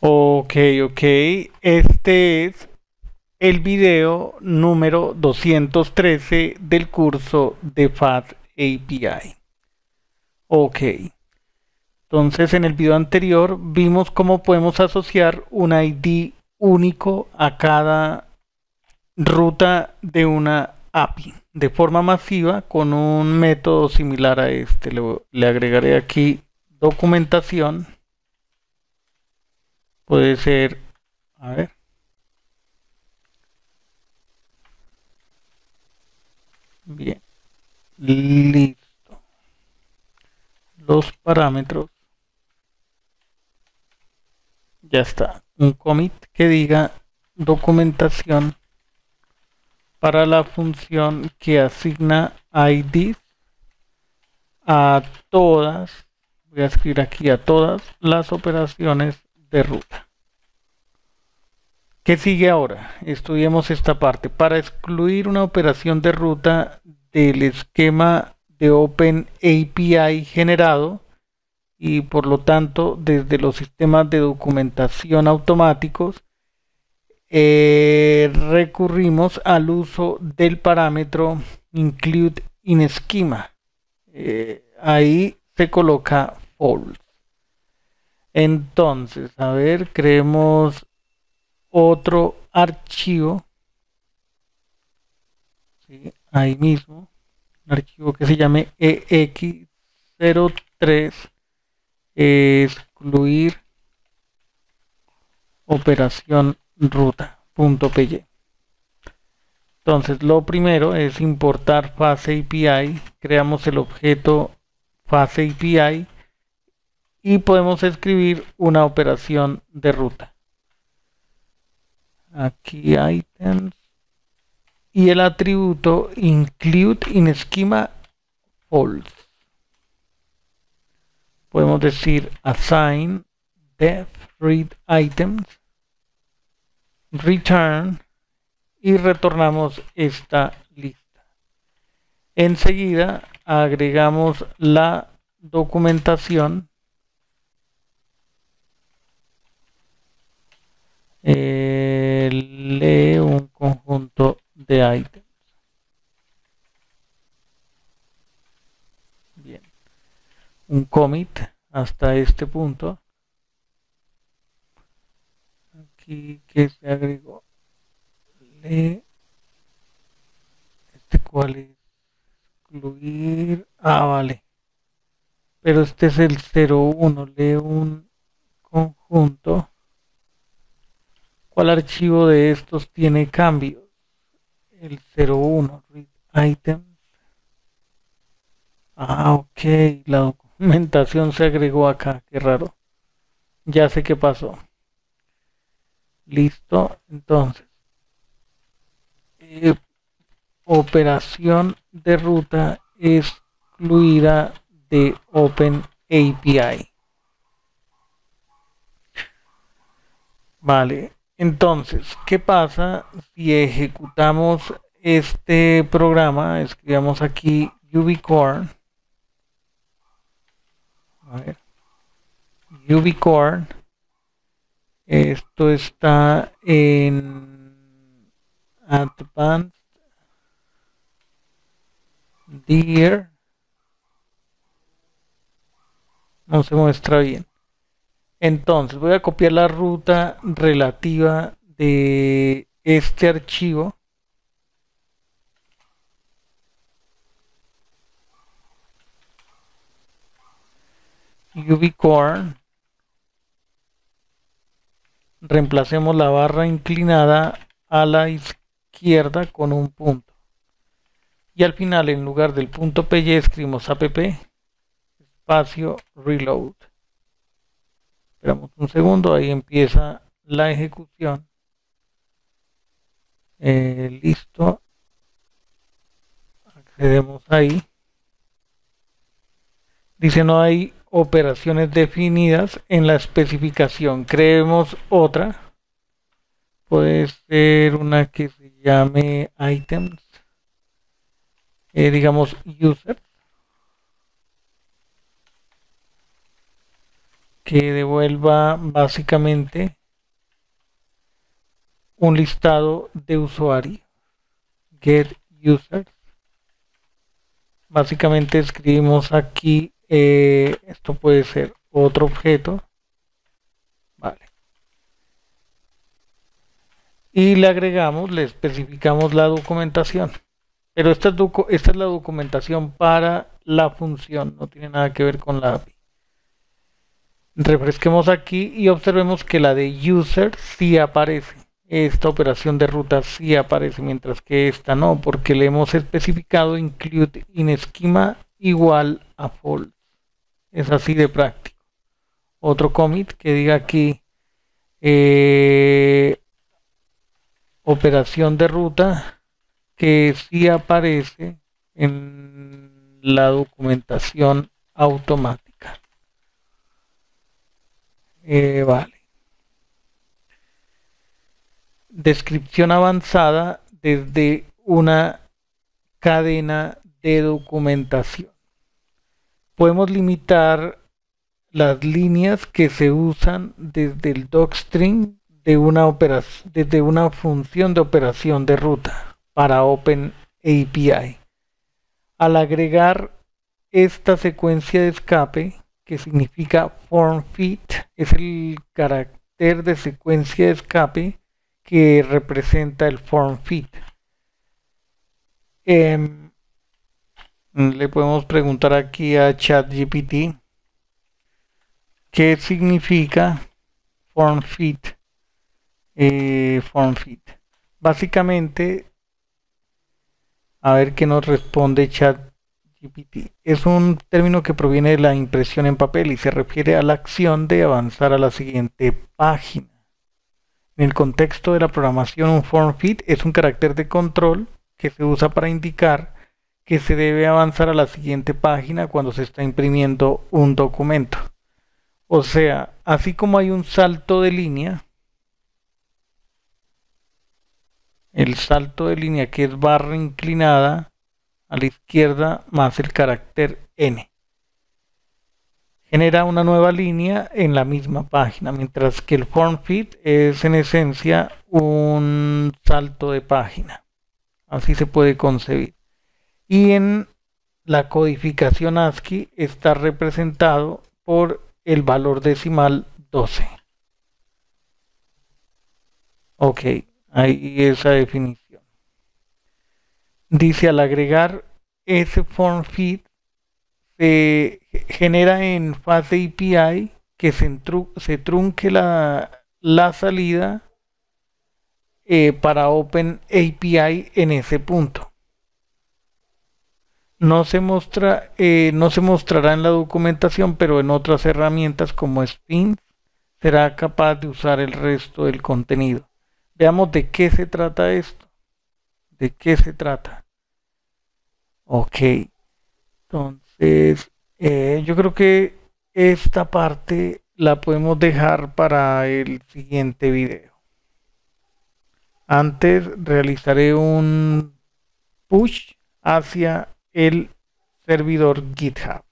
Ok, ok. Este es el video número 213 del curso de FAT API. Ok. Entonces en el video anterior vimos cómo podemos asociar un ID único a cada ruta de una API de forma masiva con un método similar a este. Le, le agregaré aquí documentación puede ser, a ver, bien, listo, los parámetros, ya está, un commit que diga documentación para la función que asigna ID a todas, voy a escribir aquí a todas las operaciones de ruta. ¿Qué sigue ahora? Estudiemos esta parte. Para excluir una operación de ruta del esquema de Open API generado y por lo tanto desde los sistemas de documentación automáticos eh, recurrimos al uso del parámetro include in schema. Eh, ahí se coloca false. Entonces, a ver, creemos otro archivo. ahí mismo. Un archivo que se llame EX03 excluir operación ruta.py. Entonces, lo primero es importar Face API. Creamos el objeto Face API y podemos escribir una operación de ruta. Aquí items y el atributo include in schema false. Podemos decir assign def read items return y retornamos esta lista. Enseguida agregamos la documentación eh, lee un conjunto de ítems. Bien. Un commit hasta este punto. Aquí que se agregó. Lee. Este cual es excluir. Ah, vale. Pero este es el 01. Lee un conjunto ¿Cuál archivo de estos tiene cambios? El 01, read items. Ah, ok, la documentación se agregó acá, qué raro. Ya sé qué pasó. Listo, entonces. Eh, operación de ruta excluida de Open API. Vale, entonces, ¿qué pasa si ejecutamos este programa? Escribamos aquí ubicorn. A ver. Ubicorn. Esto está en Advanced Dear. No se muestra bien. Entonces voy a copiar la ruta relativa de este archivo. ubicorn. Reemplacemos la barra inclinada a la izquierda con un punto. Y al final en lugar del punto py escribimos app espacio reload Esperamos un segundo, ahí empieza la ejecución. Eh, listo. Accedemos ahí. Dice no hay operaciones definidas en la especificación. Creemos otra. Puede ser una que se llame items. Eh, digamos user que devuelva básicamente un listado de usuarios get users. Básicamente escribimos aquí eh, esto puede ser otro objeto. Vale. Y le agregamos le especificamos la documentación. Pero esta es, esta es la documentación para la función no tiene nada que ver con la API refresquemos aquí y observemos que la de user sí aparece esta operación de ruta sí aparece, mientras que esta no, porque le hemos especificado include in esquema igual a false. Es así de práctico. Otro commit que diga aquí eh, operación de ruta que sí aparece en la documentación automática. Eh, vale descripción avanzada desde una cadena de documentación. Podemos limitar las líneas que se usan desde el docstring de una operación, desde una función de operación de ruta para OpenAPI. Al agregar esta secuencia de escape, que significa form fit, es el carácter de secuencia de escape que representa el form fit. Em, le podemos preguntar aquí a ChatGPT qué significa form fit. Eh, form fit. Básicamente, a ver qué nos responde Es un término que proviene de la impresión en papel y se refiere a la acción de avanzar a la siguiente página. En el contexto de la programación, un form fit es un carácter de control que se usa para indicar que se debe avanzar a la siguiente página cuando se está imprimiendo un documento. O sea, así como hay un salto de línea, el salto de línea que es barra inclinada a la izquierda más el carácter n genera una nueva línea en la misma página, mientras que el form fit es en esencia un salto de página. Así se puede concebir. Y en la codificación ASCII está representado por el valor decimal 12. Ok, ahí esa definición. Dice al agregar ese form fit se genera en fase API que se, se trunque la, salida eh, para Open API en ese punto. No se, muestra, eh, no se mostrará en la documentación, pero en otras herramientas como Spin será capaz de usar el resto del contenido. Veamos de qué se trata esto. ¿De qué se trata? Ok. Entonces, eh, yo creo que esta parte la podemos dejar para el siguiente video. Antes realizaré un push hacia el servidor GitHub.